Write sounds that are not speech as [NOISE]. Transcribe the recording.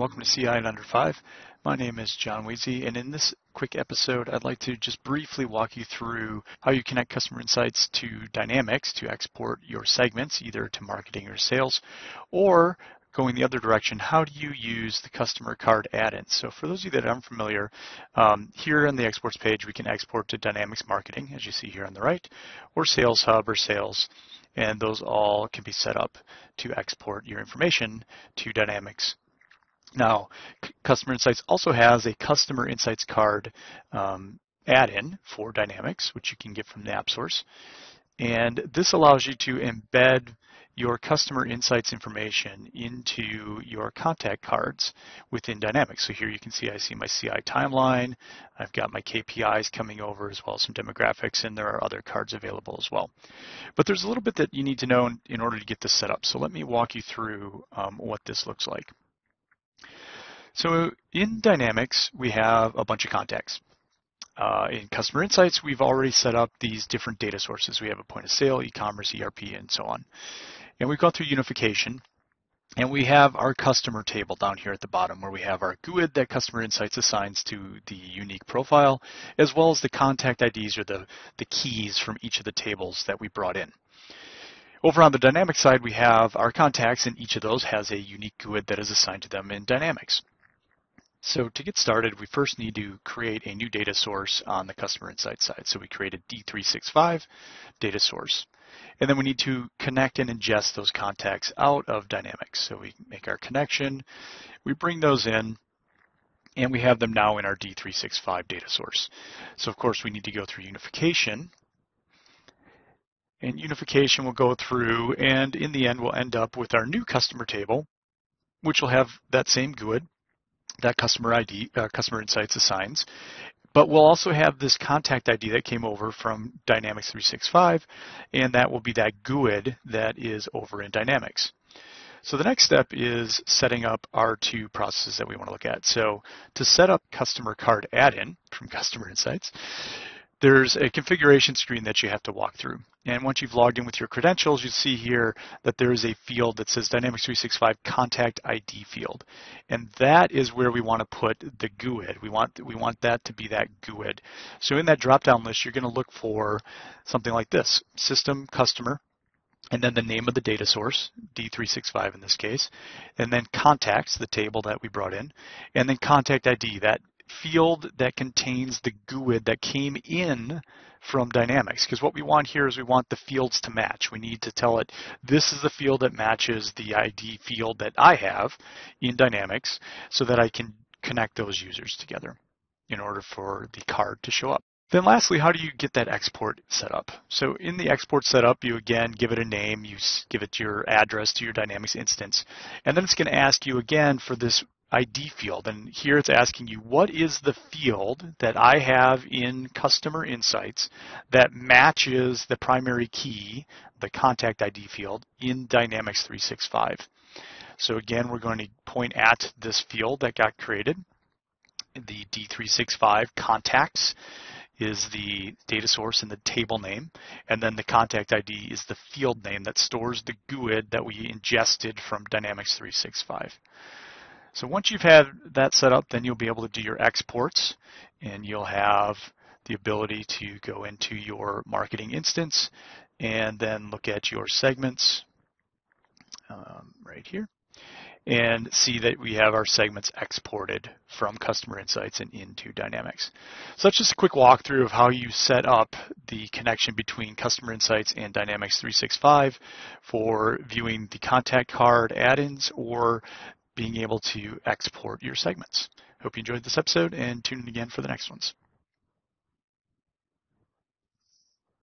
welcome to CI Under 5. My name is John Weezy, and in this quick episode, I'd like to just briefly walk you through how you connect customer insights to Dynamics to export your segments, either to marketing or sales, or going the other direction, how do you use the customer card add-in? So for those of you that aren't familiar, um, here on the exports page, we can export to Dynamics Marketing, as you see here on the right, or Sales Hub or Sales, and those all can be set up to export your information to Dynamics now, Customer Insights also has a Customer Insights card um, add-in for Dynamics, which you can get from the App Source. And this allows you to embed your customer insights information into your contact cards within Dynamics. So here you can see I see my CI timeline, I've got my KPIs coming over as well as some demographics, and there are other cards available as well. But there's a little bit that you need to know in, in order to get this set up. So let me walk you through um, what this looks like. So in Dynamics, we have a bunch of contacts. Uh, in Customer Insights, we've already set up these different data sources. We have a point of sale, e-commerce, ERP, and so on. And we've gone through unification, and we have our customer table down here at the bottom where we have our GUID that Customer Insights assigns to the unique profile, as well as the contact IDs or the, the keys from each of the tables that we brought in. Over on the Dynamics side, we have our contacts, and each of those has a unique GUID that is assigned to them in Dynamics. So to get started, we first need to create a new data source on the customer insight side. So we create a D365 data source. And then we need to connect and ingest those contacts out of Dynamics. So we make our connection, we bring those in, and we have them now in our D365 data source. So of course we need to go through unification. And unification will go through, and in the end we'll end up with our new customer table, which will have that same GUID, that customer ID, uh, customer insights assigns. But we'll also have this contact ID that came over from Dynamics 365, and that will be that GUID that is over in Dynamics. So the next step is setting up our two processes that we want to look at. So to set up customer card add-in from [LAUGHS] Customer Insights, there's a configuration screen that you have to walk through. And once you've logged in with your credentials, you see here that there is a field that says Dynamics 365 Contact ID field. And that is where we want to put the GUID. We want, we want that to be that GUID. So in that drop-down list, you're going to look for something like this, System Customer, and then the name of the data source, D365 in this case, and then contacts, the table that we brought in, and then contact ID, that field that contains the GUID that came in from Dynamics. Because what we want here is we want the fields to match. We need to tell it, this is the field that matches the ID field that I have in Dynamics so that I can connect those users together in order for the card to show up. Then lastly, how do you get that export set up? So in the export setup, you again give it a name, you give it your address to your Dynamics instance, and then it's going to ask you again for this ID field. And here it's asking you, what is the field that I have in Customer Insights that matches the primary key, the contact ID field, in Dynamics 365? So again, we're going to point at this field that got created. The D365 contacts is the data source and the table name, and then the contact ID is the field name that stores the GUID that we ingested from Dynamics 365. So once you've had that set up, then you'll be able to do your exports and you'll have the ability to go into your marketing instance and then look at your segments um, right here and see that we have our segments exported from Customer Insights and into Dynamics. So that's just a quick walkthrough of how you set up the connection between Customer Insights and Dynamics 365 for viewing the contact card add-ins or being able to export your segments. Hope you enjoyed this episode and tune in again for the next ones.